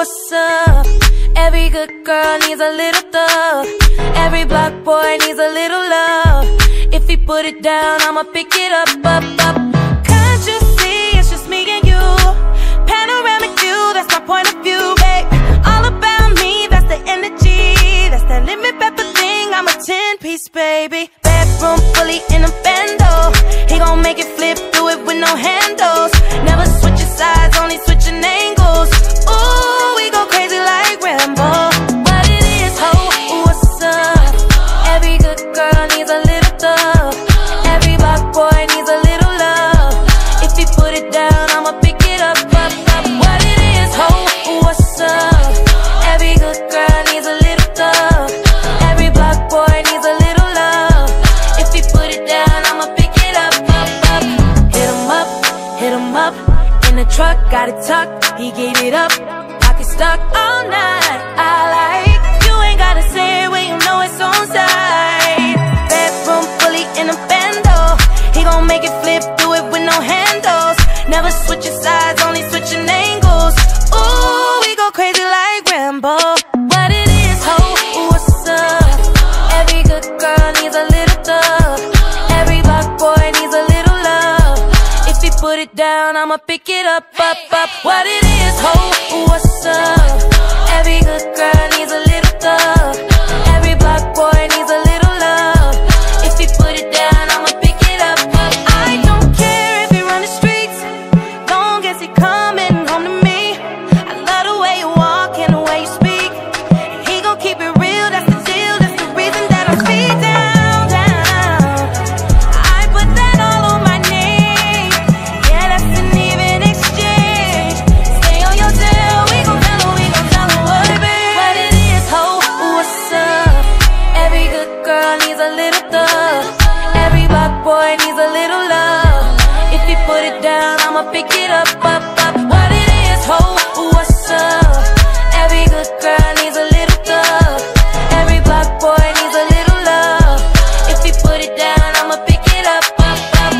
what's up? Every good girl needs a little thug. Every block boy needs a little love. If he put it down, I'ma pick it up, up, up. Can't you see it's just me and you? Panoramic view, that's my point of view, babe. All about me, that's the energy. That's that limit, pepper thing, I'm a 10 piece, baby. Bedroom fully in a bando. Down, I'ma pick it up, up, up. What it is, ho, what's up? Every good girl needs a little thug. Every black boy needs a little love. If he put it down, I'ma pick it up, up, up. Hit him up, hit him up. In the truck, got it tucked. He gave it up. Pocket stuck all night. I put it down, I'ma pick it up, up, up. What it is, ho, I'ma pick it up, up, up. What it is, ho, what's up? Every good girl needs a little thug. Every black boy needs a little love. If he put it down, I'ma pick it up, up, up.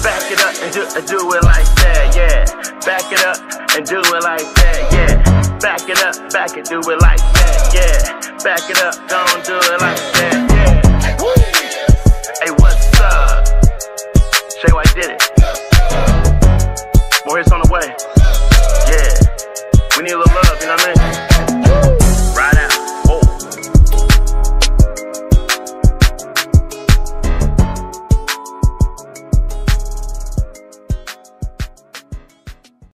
Back it up and do, do it like that, yeah. Back it up and do it like that, yeah. Back it up, back it, do it like that, yeah. Back it up, don't do it like.